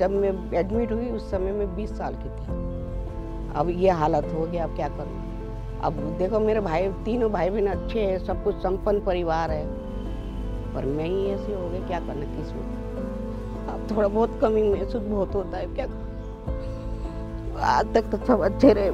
जब मैं एडमिट हुई, उस समय मैं 20 साल की थी। अब ये हालत हो गया, अब क्या करूँ? अब देखो, मेरे भाई, तीनों भाई बहन अच्छे हैं, सब कुछ संपन्न परिवार है। पर मैं ही ऐसे हो गया, क्या करना किस्मत अब थोड़ा बहुत कमी महसूस बहुत होता है क्या? आज तक तो सब अच्छे रहे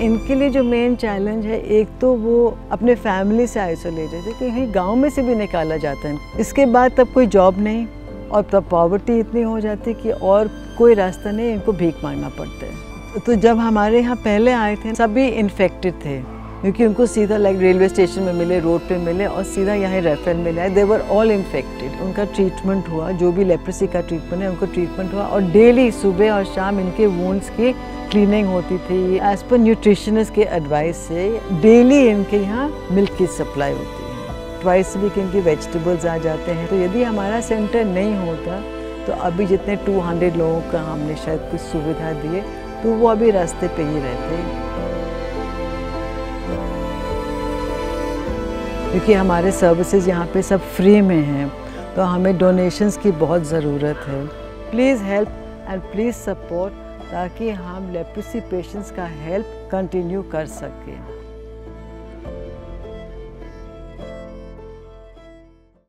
इनके लिए जो मेन चैलेंज है, एक तो वो अपने फैमिली से आइसोलेटेड है कहीं गाँव में से भी निकाला जाता है। इसके बाद तब कोई जॉब नहीं, और तब पॉवर्टी इतनी हो जाती कि और कोई रास्ता नहीं, इनको भीख मांगना पड़ता है। तो जब हमारे यहाँ पहले आए थे, सभी इन्फेक्टेड थे। क्योंकि उनको सीधा लाइक रेलवे स्टेशन में मिले रोड पे मिले और सीधा यहाँ रेफरल मिला दे वर ऑल इन्फेक्टेड उनका ट्रीटमेंट हुआ, जो भी लेप्रेसी का ट्रीटमेंट है, उनको ट्रीटमेंट हुआ और डेली सुबह और शाम इनके वूंड्स की क्लीनिंग होती थी। एज पर न्यूट्रिशनिस्ट के एडवाइस से डेली इनके यहाँ मिल्क की सप्लाई होती है। ट्वाइस वीक इनकी वेजिटेबल्स आ जाते हैं। तो यदि हमारा सेंटर नहीं होता तो अभी जितने 200 लोगों का हमने शायद कुछ सुविधा दिए तो वो अभी रास्ते पे ही रहते क्योंकि हमारे सर्विसेज़ यहाँ पे सब फ्री में हैं तो हमें डोनेशंस की बहुत ज़रूरत है। Please help and please support ताकि हम लेप्रेसी पेशेंट्स का हेल्प कंटिन्यू कर सकें।